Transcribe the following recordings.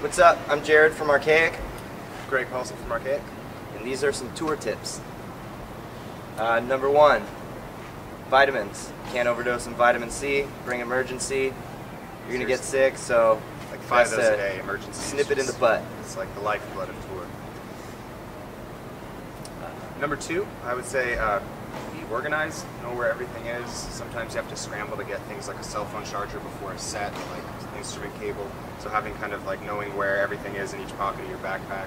What's up? I'm Jared from Arkaik, Greg Paulson from Arkaik. and these are some tour tips. Uh, number one, vitamins. Can't overdose on vitamin C. Bring Emergen-C. You're gonna get sick, so Like five of those a day, Emergen-C. snip it in the butt. It's like the lifeblood of tour. Number two, I would say uh, organized, know where everything is. Sometimes you have to scramble to get things like a cell phone charger before a set, like instrument cable. So having kind of like knowing where everything is in each pocket of your backpack,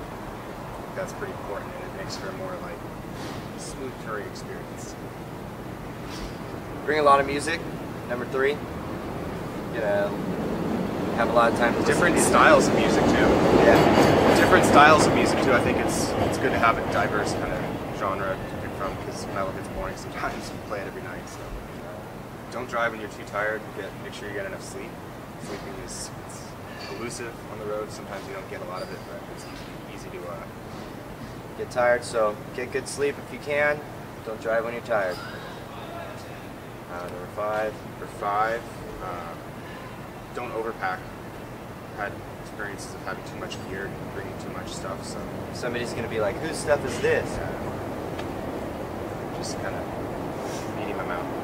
that's pretty important, and it makes for a more like smooth touring experience. bring a lot of music. Number three, you know, have a lot of time to Different styles of music too. Yeah. different styles of music too. I think it's it's good to have a diverse kind of genre to pick from because metal gets boring sometimes. You play it every night, so don't drive when you're too tired. Get make sure you get enough sleep. Sleeping is it's elusive on the road. Sometimes you don't get a lot of it, but it's easy, easy to. Uh, Get tired, so get good sleep if you can. Don't drive when you're tired. Uh, number five, for five, uh, don't overpack. I've had experiences of having too much gear, and bringing too much stuff, so somebody's gonna be like, whose stuff is this? Just kind of medium amount.